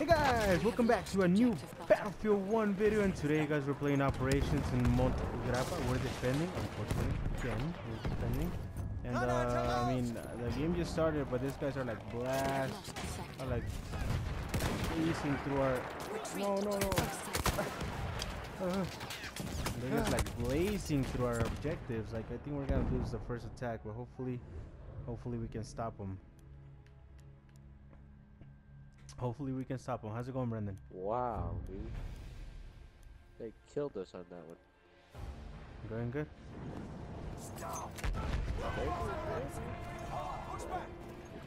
Hey guys, welcome back to a new Battlefield 1 video and today guys we're playing operations in Monte Grappa. We're defending, unfortunately, again, we're defending. And uh, I mean, the game just started but these guys are like blast, are like easing through our, no, no, no. Uh, they're just like blazing through our objectives. Like I think we're gonna lose the first attack, but hopefully, hopefully we can stop them. Hopefully we can stop him. How's it going, Brendan? Wow, dude. They killed us on that one. Going good. Stop. They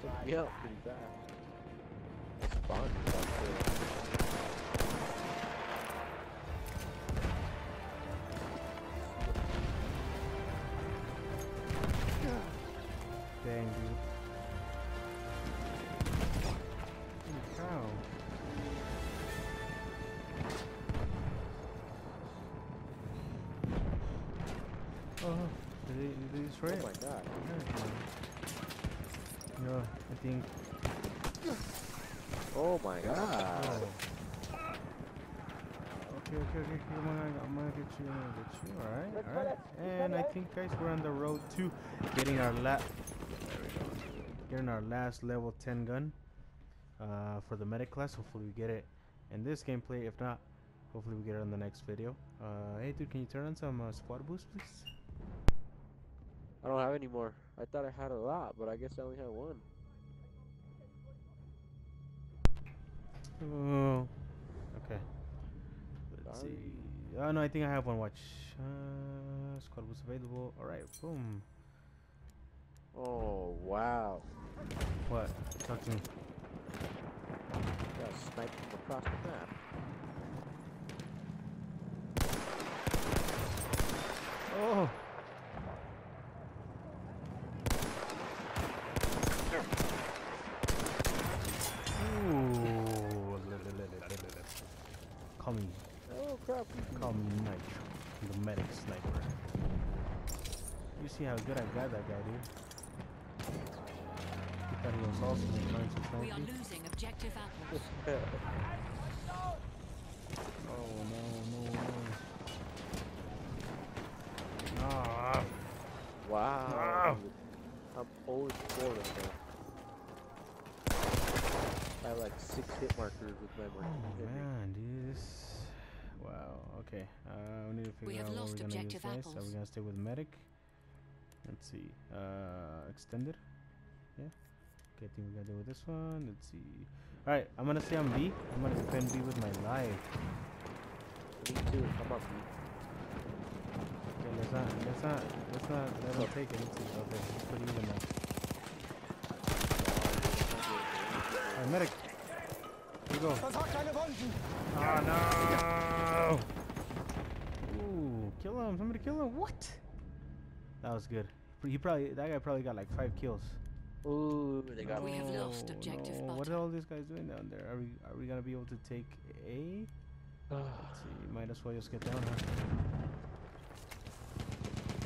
took me out pretty. Spawned they, did they destroy oh my god. No, I think. Oh my god. Oh. Okay, okay, okay, okay. I'm gonna, I'm gonna get you, I'm gonna get you. Alright, alright. And I think, guys, we're on the road to getting our last. Getting our last level 10 gun uh, for the medic class. Hopefully, we get it in this gameplay. If not, hopefully, we get it in the next video. Uh, hey, dude, can you turn on some uh, squad boost, please? I don't have any more. I thought I had a lot, but I guess I only have one. Oh, okay. Let's Sorry. see. Oh no, I think I have one. Watch. Uh, squad was available. All right, boom. Oh wow. What? Talk to me. Got sniped from across the map. Oh. Ooh. Call me, Oh crap. call me Nitro, the medic sniper. You see how good I got that guy, dude? He thought he was also trying to snipe We are me. losing objective apples. Oh no, no, no. Ah. wow. Ah. dude. I'm always 4 right now. I have like six hit markers with my mark. Oh man, dude, this. Wow. Okay. Uh, we need to figure We have out what lost we're gonna use, objective guys. Are we gonna stay with medic? Let's see. Uh, extended. Yeah. Okay, I think we gotta do with this one. Let's see. All right, I'm gonna stay on B. I'm gonna defend B with my life. Me too. I'm up. dude. Okay, let's not, let's not, let's not let him take it. Let's see. Okay, let's put even now. All right, medic. Here you go. Oh no! Ooh, kill him! Somebody kill him! What? That was good. He probably that guy probably got like five kills. Ooh, they got We have lost objective no. What are all these guys doing down there? Are we are we gonna be able to take A? Let's see. Might as well just get down here.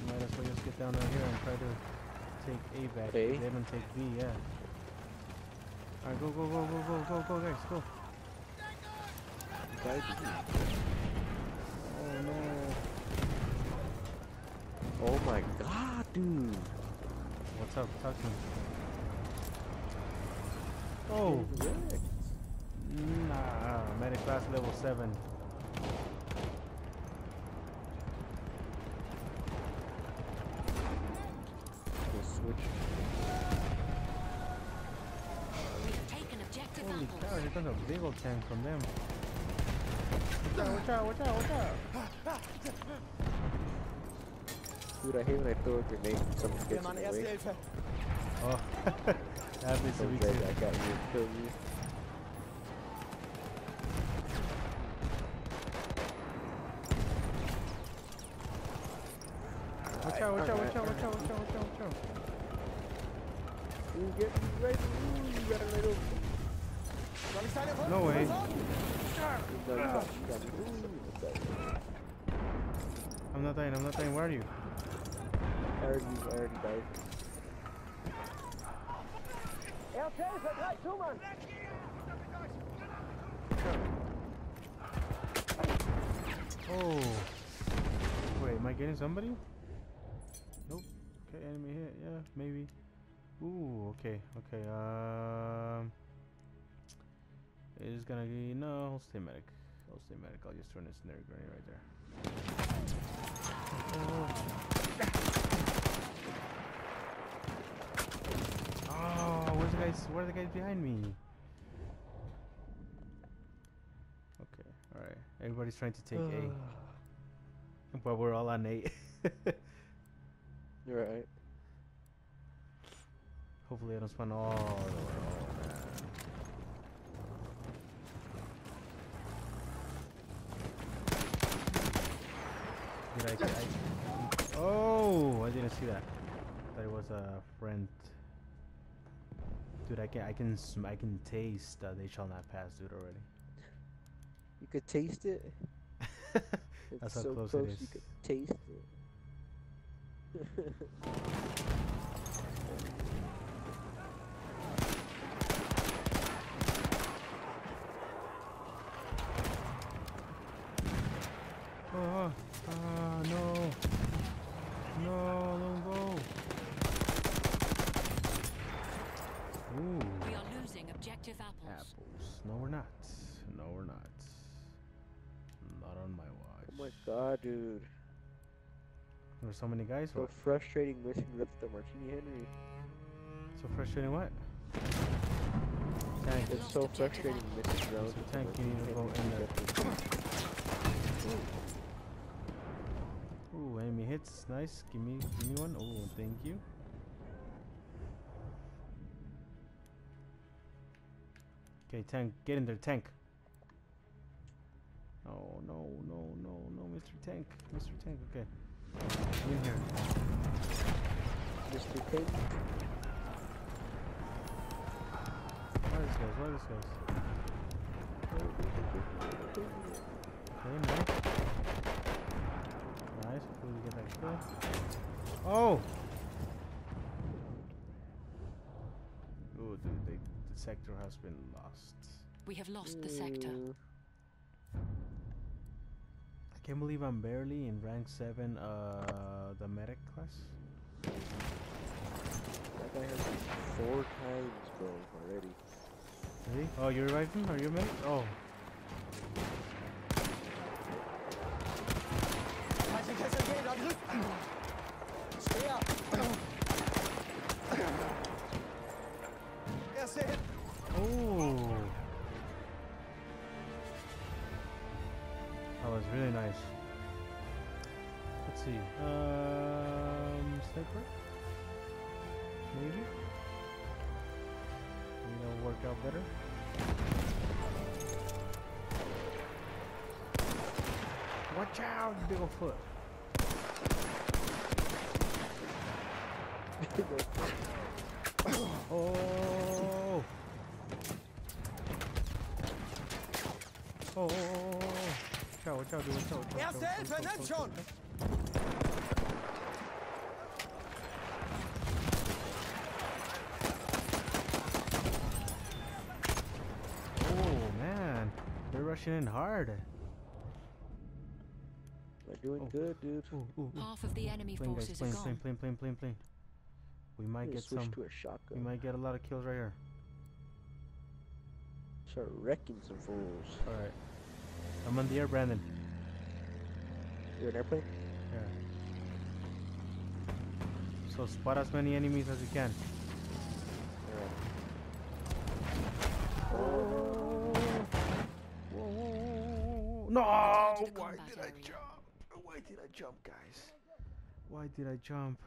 Might as well just get down right here and try to take A back. A? They don't take B, yeah. Alright, go, go, go, go, go, go, go, guys, go. Oh no. Oh my god, dude. What's up? Talk to me. Oh, Wrecked. nah. Medic class level 7. Just switch. We have taken objective Holy apples. cow, here comes a big old tank from them. Watch out, watch out, watch out, watch out. Dude, I hate when I throw a grenade and someone gets in the way. Oh, that happens So me glad too. I got you, kill you. Watch out, watch out, watch out, watch out, watch out, watch out, watch out. Ooh, get me right. Ooh, you got a little. No way. No, you got, you got me. Ooh, what's that? I'm not dying, I'm not dying. Where are you? I already. Oh. Wait, am I getting somebody? Nope. Okay, enemy hit. Yeah, maybe. Ooh, okay, okay. Um, it's gonna be no. I'll stay medic. I'll stay medic. I'll just turn a snare grenade right there. Oh, where's the guys? Where are the guys behind me? Okay, all right. Everybody's trying to take A, but we're all on A. You're right. Hopefully, I don't spawn all the way. Oh. Did I, I? Oh, I didn't see that. Thought it was a friend. Dude, I can I can I can taste uh, they shall not pass, dude. Already. You could taste it. That's how so close it close is. you could taste it. Oh, ah, no, no, we're not. No, we're not. Not on my watch. Oh my god, dude. There's so many guys. So What? frustrating missing left the Martini Henry. So frustrating. What? Tank. It's so frustrating missing So rounds. with tank, you need to go in there. Ooh, enemy hits. Nice. Give me, give me one. Oh, thank you. Okay, tank. Get in there, tank. Oh no, no, no, no, Mr. Tank, Mr. Tank. Okay, Get in here. Mr. Tank. Where are these guys? Where are these guys? Okay, nice. Nice. Hopefully we get that kill. Oh, dude, they, the sector has been lost. We have lost the sector. I can't believe I'm barely in rank 7, uh, the medic class. That guy has me four times, bro, already. Really? Oh, you're him? Are you a medic? Oh. Oh. That was really nice. Let's see. Um, sniper? Maybe? Maybe that'll work out better. Watch out, big ol' foot. Oh. Out, watch out, watch out, watch out, watch out. Oh man, they're rushing in hard. We're doing Oh. good, dude. Ooh, ooh, ooh. Half of the enemy Plane guys, forces plane, are plane, gone. plane, plane, plane, plane. We might get some. to a We might get a lot of kills right here. Start wrecking some fools. All right. I'm on the air, Brandon. You're an airplane? Yeah. So spot as many enemies as you can. Alright. Oh. Whoa, whoa, whoa, whoa, whoa. No! Return to the Why did I jump? Why did I jump, guys? Why did I jump?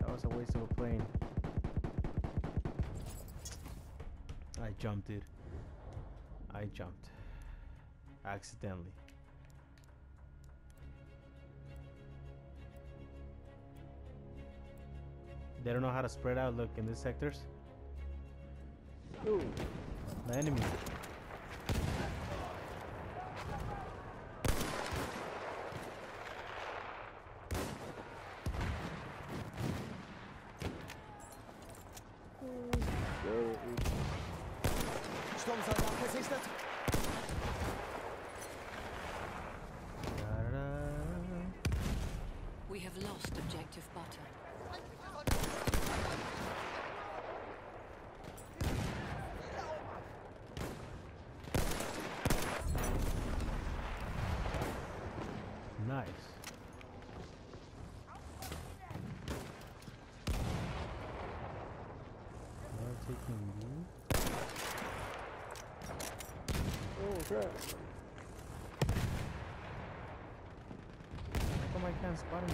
That was a waste of a plane. I jumped, dude. I jumped. Accidentally. They don't know how to spread out, look, in these sectors. Ooh. The enemy. Whoa, ooh. Sturmsoldat gesichtet. Da-da-da. We have lost objective butter. Nice. They're taking B. Oh crap. How come I can't spot him?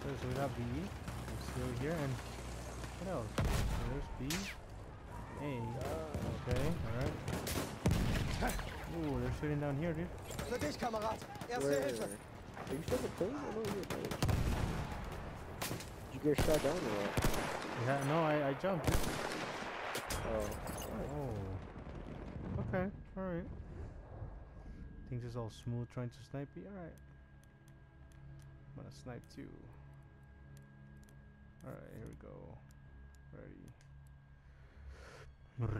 Okay, so got B. We're still here, and what else? There's B. A. Okay, alright. Ooh, they're shooting down here, dude. Für dich, Kamerad. Erste Where? Are you still the plane? I know you're plane. Did you get shot down or what? Yeah, no, I, I jumped. Oh. Oh. Okay, alright. Things is all smooth trying to snipe me. Alright. I'm gonna snipe too. Alright, here we go. Ready.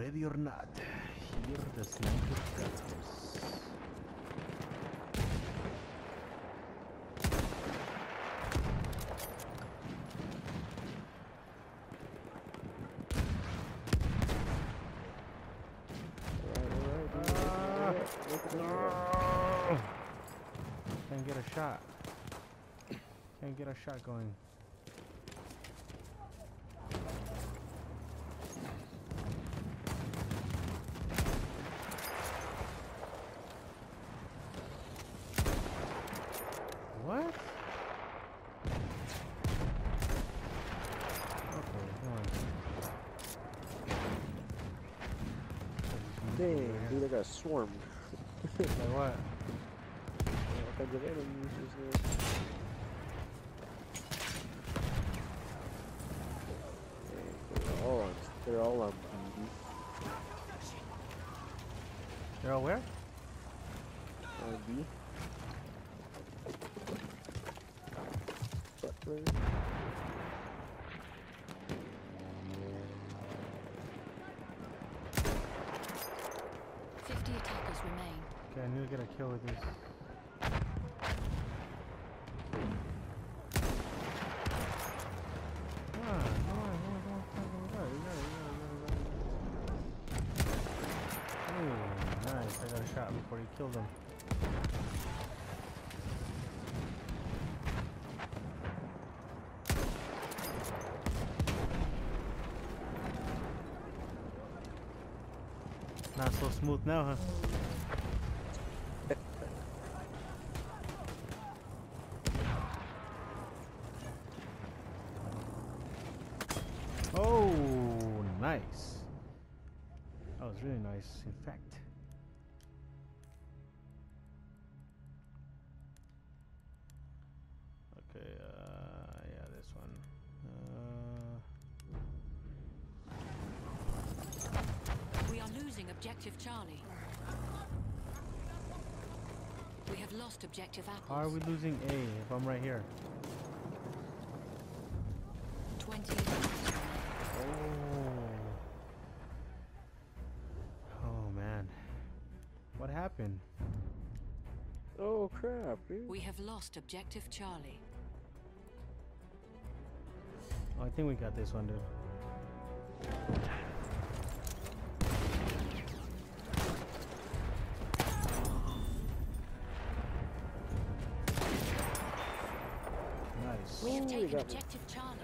Ready or not, here the sniper comes. Alright, alright, dude. Ah. Make it up, make it up. No! Can't get a shot. Can't get a shot going. What? Okay, come on. Dang, dude, I got swarmed. Like what? All kinds of enemies They're all where? On B. Butler. Fifty attackers remain. Okay, I need to get a kill with this. Come on, come on, come on, come on, come on, come on, you got it, you got it, you got it, you got it. Ooh, nice, I got a before you killed him. Not so smooth now, huh? Oh, nice. That was really nice, in fact. Objective Charlie. We have lost objective apples. how are we losing A if I'm right here? 20. Oh. Oh man. What happened? Oh crap, dude. We have lost objective Charlie. Oh, I think we got this one, dude. We have Ooh, taken got me. objective Charlie.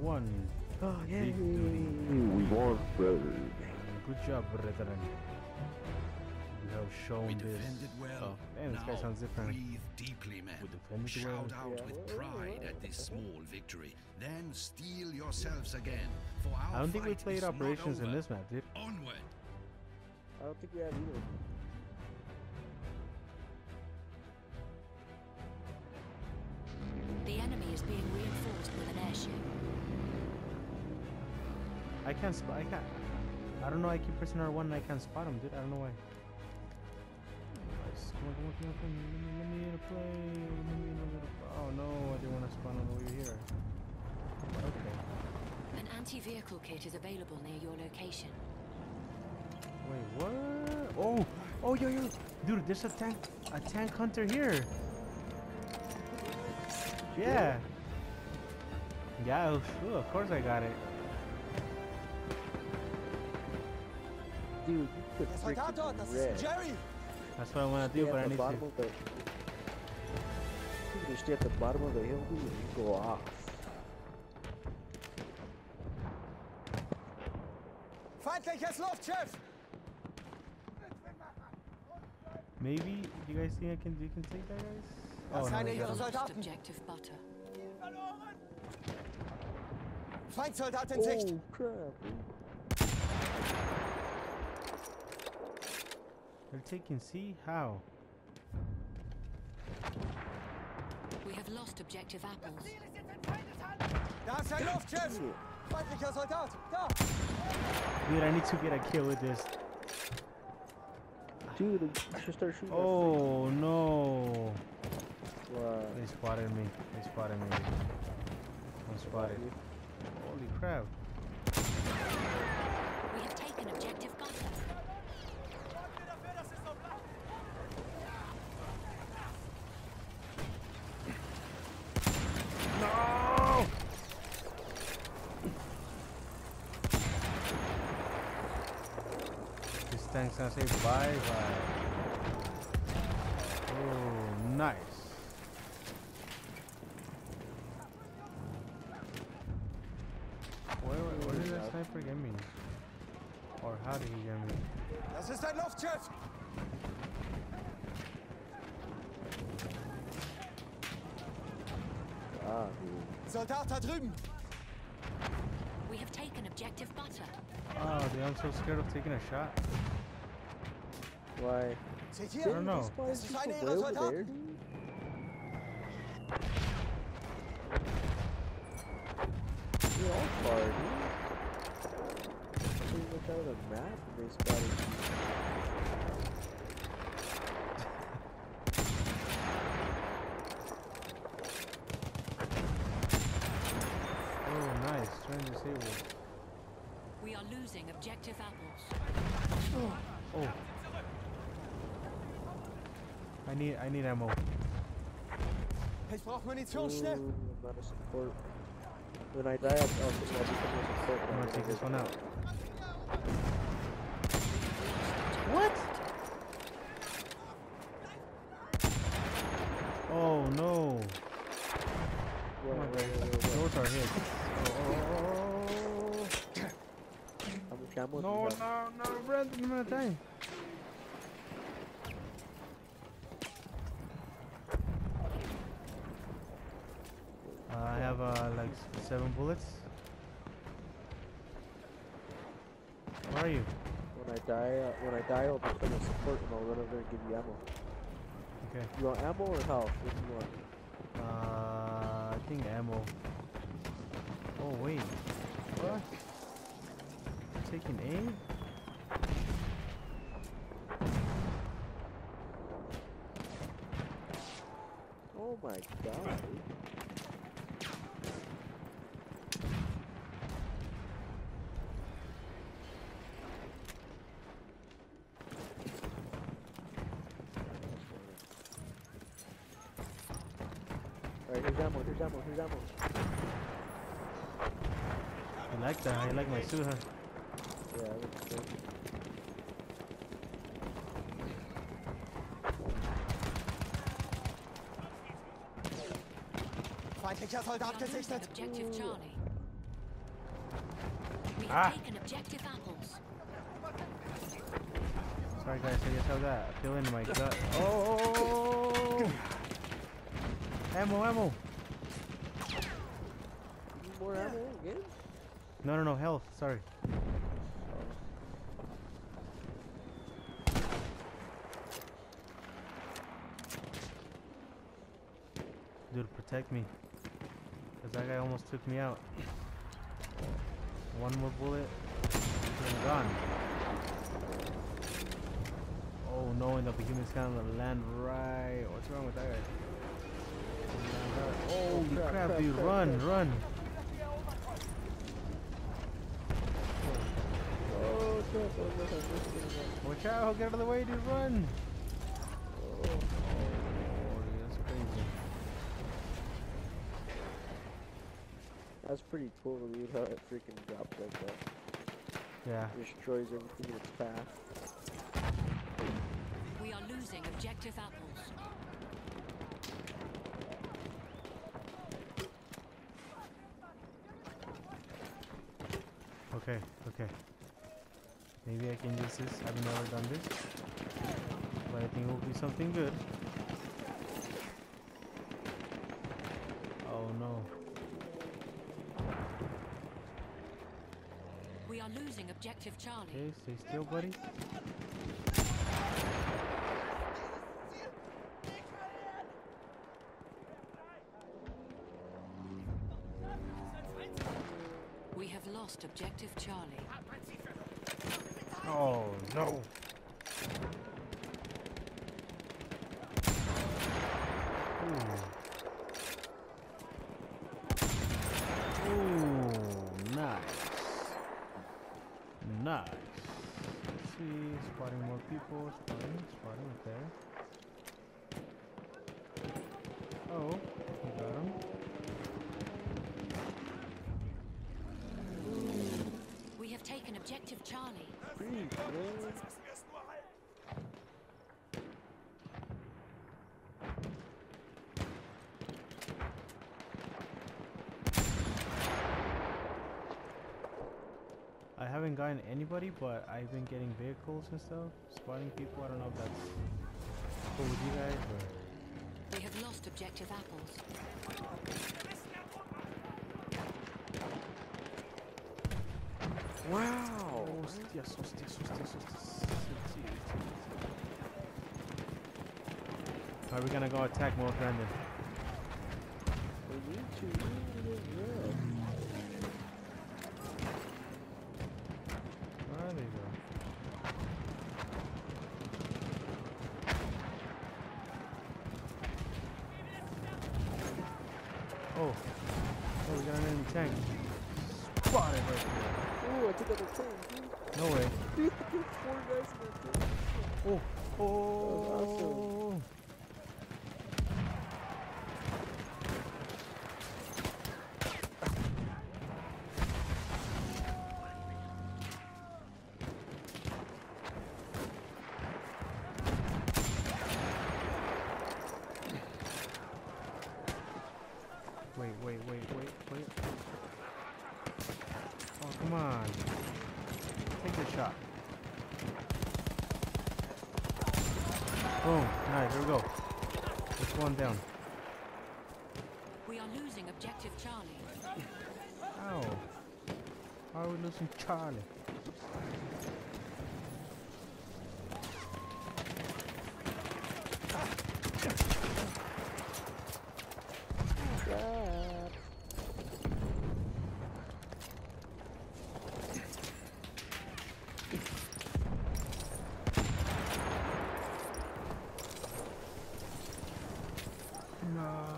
One. Oh yeah. We won, brother. Good job, brethren. You have shown We this. defended well. Oh, damn, this guy sounds different. breathe deeply, men. We Shout well. out Yeah, with pride at this small victory. Then steel yourselves again. For our I don't think we played operations in this map, dude. Onward. I don't think we have either. Being reinforced with an airship. I can't spot. I can't. I don't know. I keep pressing R1 and I can't spot him, dude. I don't know why. come on, come on, come on, come on. Let me, in a play. Let me in a little. Oh no, I didn't want to spawn on the way here. Okay. An anti-vehicle kit is available near your location. Wait, what? Oh, oh, yo, yo, dude, there's a tank, a tank hunter here. Yeah. Yeah, oh, of sure, of course I got it. Dude, you could Der Soldat dort, das freaking ist. Jerry. That's what I want to Stay do, but I need bottom to. the. You can stay at the bottom of the hill, dude, and you go off. Feindliches Luftschiff. Maybe you guys think I can? You can take that, guys? Das Oh no, eine they got ihrer him. Lost Soldaten. objective butter. Feindsoldat in Sicht. Oh crap! dude. They're taking C. How? We have lost objective apples. Da ist ein Luftschiff. Feindlicher Soldat. Da. Dude, I need to get a kill with this. Dude, you should start shooting. Oh no! freaking- Wow. They spotted me. They spotted me. I'm spotted. Holy crap! We have taken objective butter. No! This tank's gonna say bye bye. Oh, nice. Where, where, where did that sniper get me? Or how did he get me? Das ist. Ah. Soldat da drüben. We have taken objective butter. Oh, dude, I'm so scared of taking a shot. Why? Seht I don't know. Is Das ist einer ihrer Soldaten. dude? They're all far, dude. They look out of the map and they spotted you. Oh, nice. Trying to disable. We are losing objective apples. Oh. oh. I need, I need ammo. Ich brauche Munition schnell. Ooh, I'm not a support. When I die, I'll, I'll, I'll become a support. I'm gonna take this one out. What? Oh no. What, Oh my what, god. what, what, what? Those are hits. Oh, How much ammo do no, you have? no, no, Brandon, I'm gonna die. Uh, I have uh, like s- seven bullets. Where are you? When I die, uh, when I die, I'll become a support and I'll run over and give you ammo. Okay. You want ammo or health? What do you want? Uh, I think ammo. Oh wait, what? Taking aim? Oh my god. Alright, here's ammo, here's ammo, here's ammo. You like that? I like my suit, huh? Yeah, that looks good. Feindlicher Soldat We are losing gesichtet. objective Charlie. We have Ah. taken objective apples. Sorry guys, I just have that feeling in my gut. Oh! Ammo, ammo! You need more ammo again? No, no, no, health. Sorry. Dude, protect me. Cause that guy almost took me out. One more bullet. I'm gone. Oh no, and the behemoth's gonna land right. What's wrong with that guy? Oh crap, crap, crap, dude, crap, run, run. Oh, crap. I missed. Watch out, get out of the way, dude, run. Oh, dude, that's crazy. that's pretty cool, to dude, how it freaking drops like that. Yeah. Destroys everything in its path. We are losing objective apples. Okay, okay. Maybe I can use this. I've never done this. But I think it will be something good. Oh no. We are losing objective Charlie. Okay, stay still, buddy. Lost objective Charlie. Oh no. Ooh. Ooh, nice. Nice. Let's see, spotting more people, spotting, spotting up there. Oh, we got him. Objective Charlie. Man. I haven't gotten anybody, but I've been getting vehicles and stuff, spotting people. I don't know if that's cool with you guys, or We have lost objective apples. Wow. Hostias, hostias, hostias, hostias. Are we gonna go attack more Brandon? We need to, we need to go. Ah, there you go. Oh, oh, we got an enemy tank. Spotted right Ooh, I took out the tank, dude. there. No way. Dude, four guys in oh, oh. that tank. Oh, was oh. Wait, wait, wait, wait, wait. Oh, come on. Take the shot. Boom. Nice, here we go. Just one down. We are losing objective Charlie. Ow. How are we losing Charlie? God. No.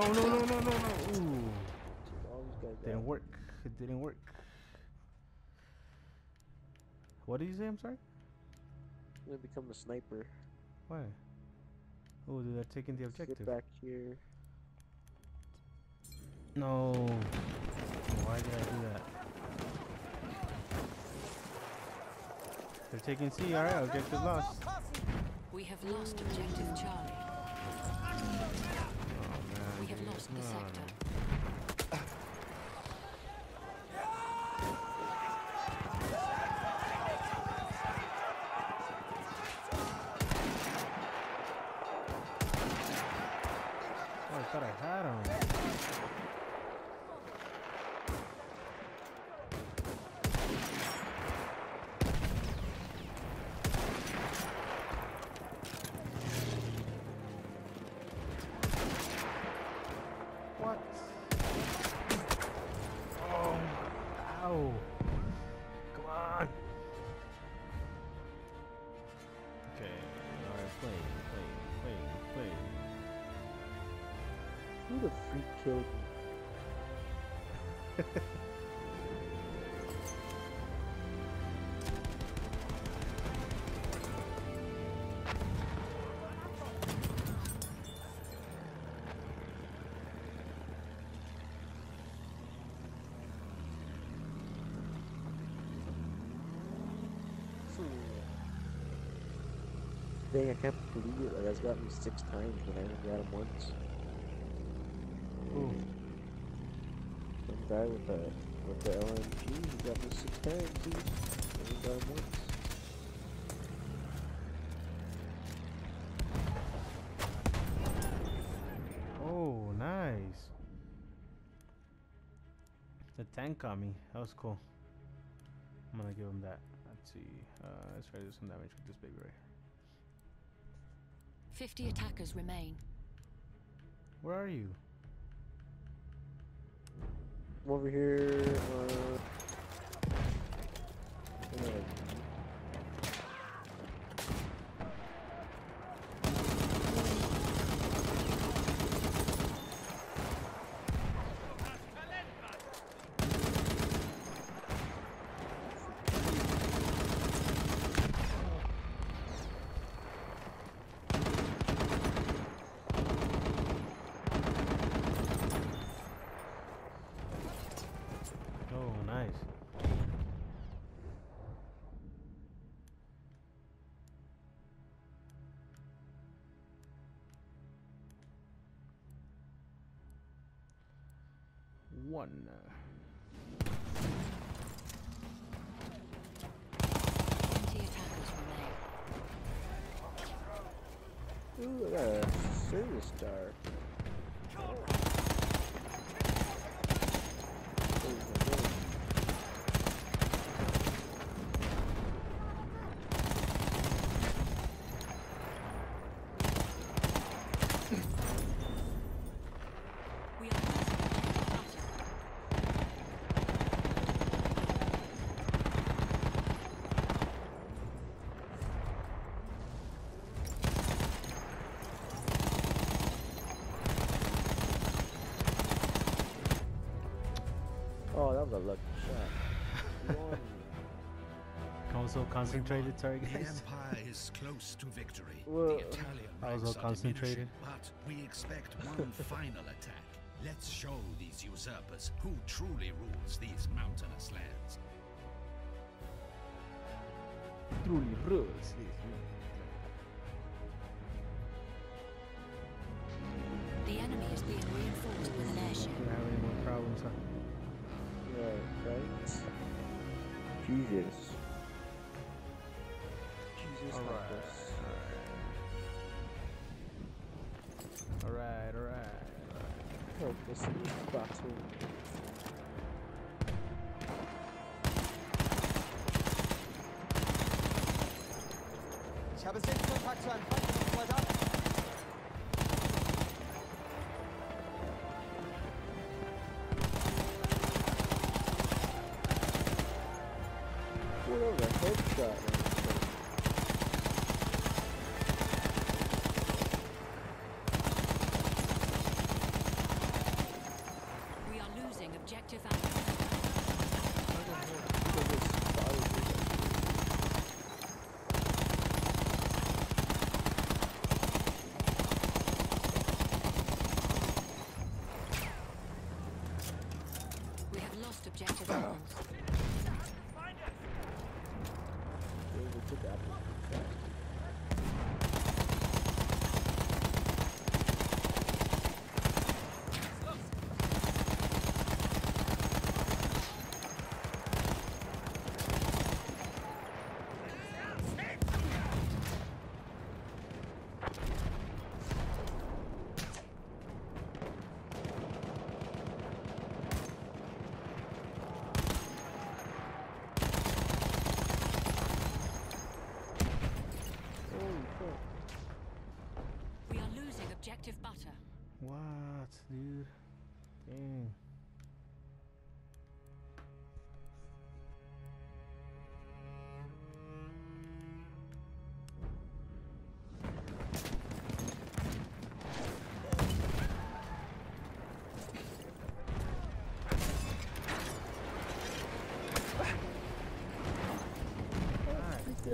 No, no, no, no, no, no. Ooh. All these guys Didn't work. It didn't work. What did you say? I'm sorry? I'm gonna become a sniper. Why? Oh, they're taking the objective. Get back here. No. Why did I do that? They're taking C. Alright, objective lost. We have lost objective Charlie. Oh man. We have dude, lost the sector. Hmm. Oh, I thought I had him. What? Oh, ow. Dang, I can't believe it. Like, that's got me six times when I only got him once. Ooh. Some guy with the with the LMG, he got me six times, dude. I only got him once. Oh, nice. The tank got me. That was cool. I'm gonna give him that. Let's see. Uh, let's try to do some damage with this baby right here. 50 attackers remain. Where are you? I'm over here, uh... uh, Oh, nice. One. 20 attackers remain. Ooh, I got a service star. Also concentrated, sorry The guys. Empire is close to victory. Well, the Italian I was ranks all concentrated. But we expect one final attack. Let's show these usurpers who truly rules these mountainous lands. Truly rules. The enemy is being reinforced with an airship. Don't have any more problems, huh? Right, right. Jesus. Jesus This battle. Ich habe Sichtkontakt zu einem feindlichen. What a headshot?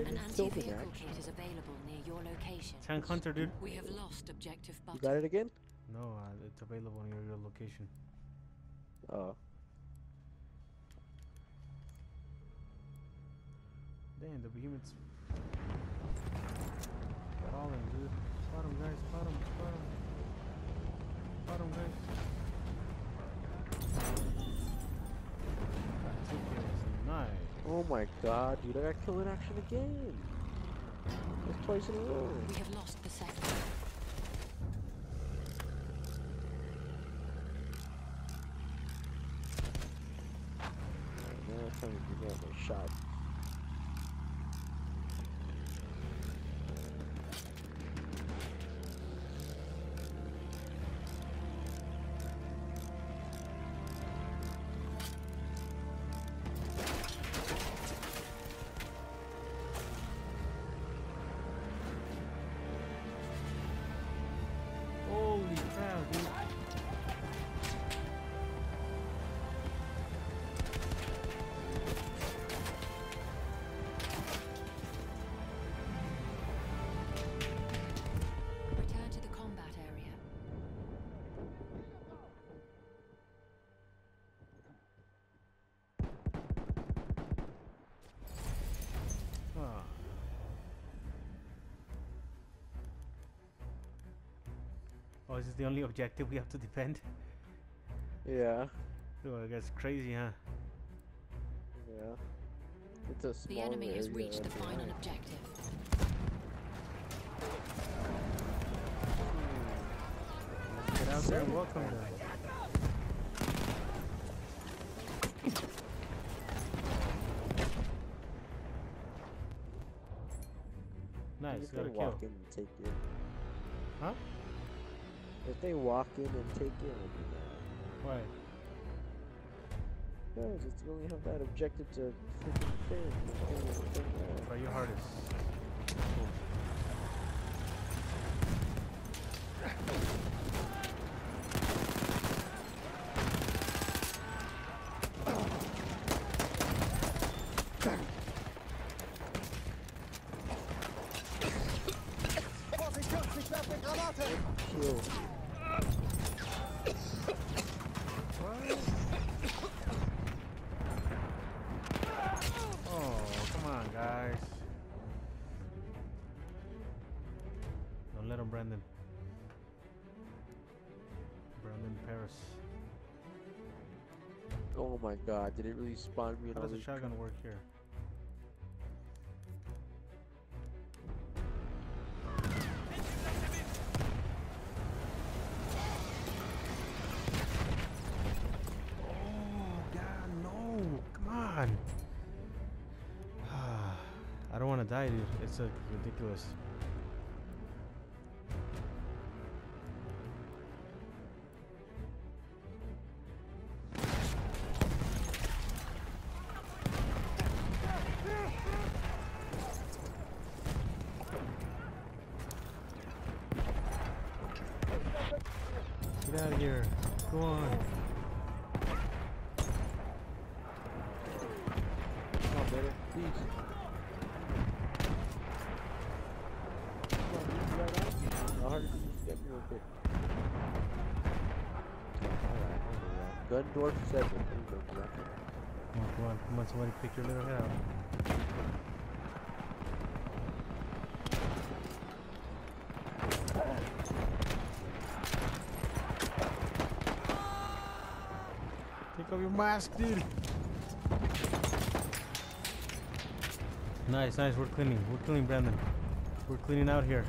An just kill the anti-vehicle kit is available near your location. Tank Hunter, dude. We have lost objective You got it again? No, uh, it's available near your location. Oh. Damn, the behemoths. Falling, dude. Spot 'em, guys. Spot 'em, spot 'em. Spot 'em, guys. Oh my god, dude, I got killed in action again. That's twice in a row. We have lost the sector. Alright, now it's time to get my shot. Oh, is this the only objective we have to defend? Yeah, Oh, that's crazy, huh? yeah. It's a small The enemy has reached the final eye. objective. Get out there and welcome them. Nice, If got they a kill. walk in and take it. Huh? If they walk in and take it, I'll be mad. Why? Guys, it's you only have that objective to freaking defend. You can't defend that. Try your hardest. Vorsicht, Brandon Paris. Oh my god, did it really spawn me How does a shotgun work here? Oh, God, no. Come on. I don't want to die, dude. It's uh, ridiculous. Get out of here. Go on. Come on, better. Please. Come on, dude, right on. How hard is it to get me real quick? Alright, I'll do that. Gun door seven. There you go, Come on, come on, come on, somebody pick your little head out. Take your mask, dude. Nice, nice. We're cleaning. We're cleaning, Brandon. We're cleaning out here.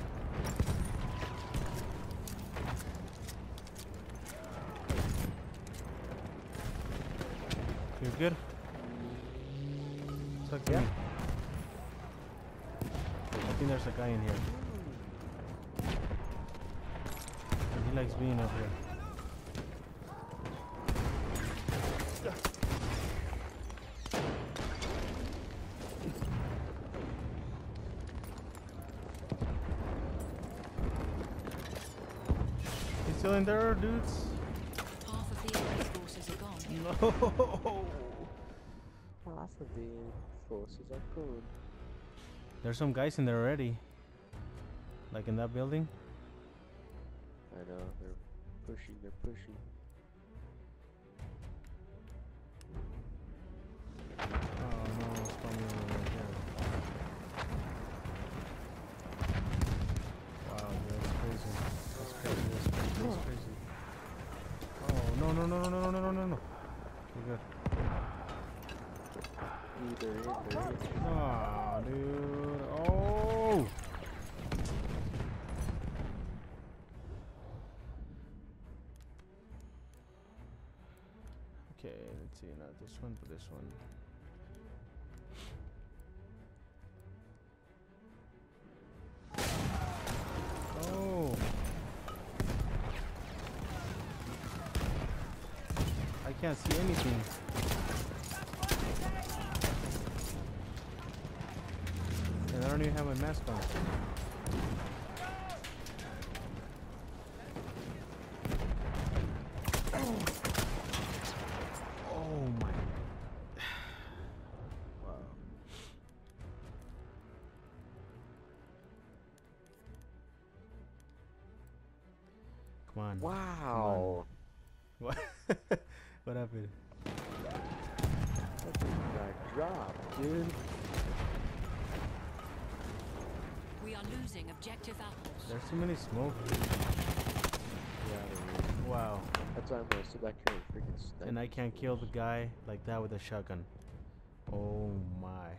You're good? Talk Yeah. me. I think there's a guy in here. He likes being up here. Still in there, dudes? Half of the enemy's forces are gone. No. Half of the forces are gone. There's some guys in there already. Like in that building. I know, they're pushing, they're pushing. One, this one. Oh! I can't see anything. And I don't even have my mask on. Many smoke. Yeah. Wow. That's why I'm gonna sit back here and freaking snipe. And I can't kill the guy like that with a shotgun. Oh my.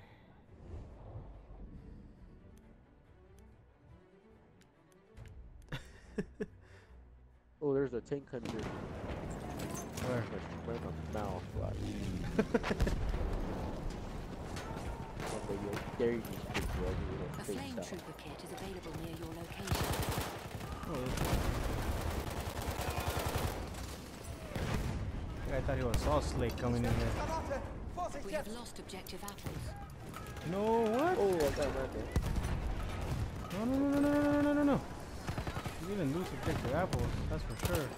Oh, there's a tank hunter. Where? Right in the mouth, but you dare you just big drug, you A don't flame out. trooper kit is available near your location. Oh, this- I thought he was all slick coming in here. We have lost objective apples. No, what? Oh, I got right there. No, no, no, no, no, no, no, no, no. You didn't lose objective apples, that's for sure.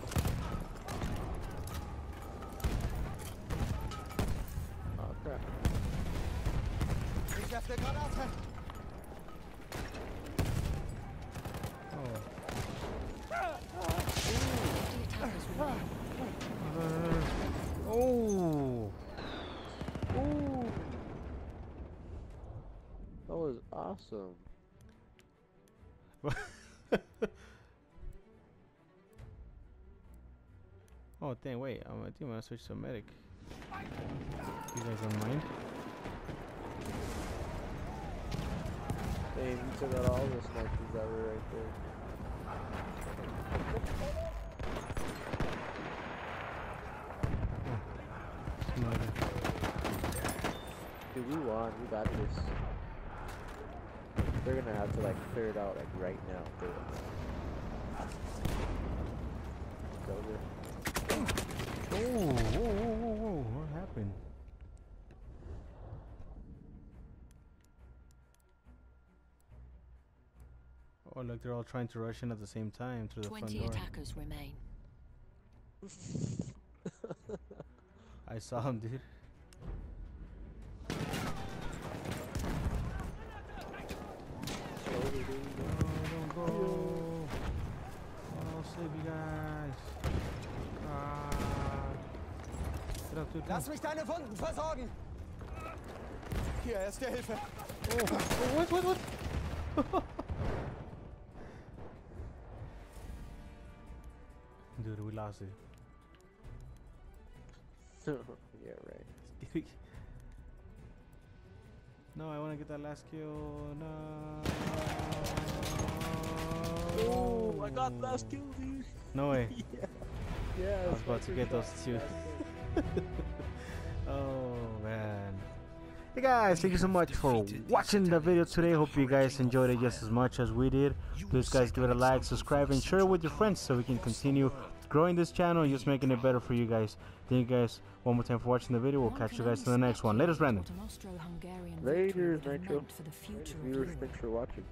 Think I'm gonna switch to medic. You guys don't mind? Dang, you took out all the snipers that were right there. Sniper. Dude, we won. We got this. They're gonna have to like clear it out like right now. Too. It's over. Oh, whoa, whoa, whoa, whoa. What happened? Oh, look, they're all trying to rush in at the same time through the front door. 20 door. attackers remain. I saw him, dude. It's over, dude. No, don't go. I'll save you guys. Up, dude. come Lass mich deine Wunden versorgen! Hier, erste Hilfe! Oh, oh, what, what, what? Dude, we lost it. yeah, right. no, I want to get that last kill. No. Oh, I got last kill, dude. No way. yeah. Yeah. I was about to get those two. oh man. Hey guys, thank you so much for watching the video today. Hope you guys enjoyed it just as much as we did. Please guys give it a like, subscribe, and share it with your friends so we can continue growing this channel just making it better for you guys. Thank you guys one more time for watching the video. We'll catch you guys in the next one. Later, Brandon. Later, Nitro. of Viewers, thanks for watching.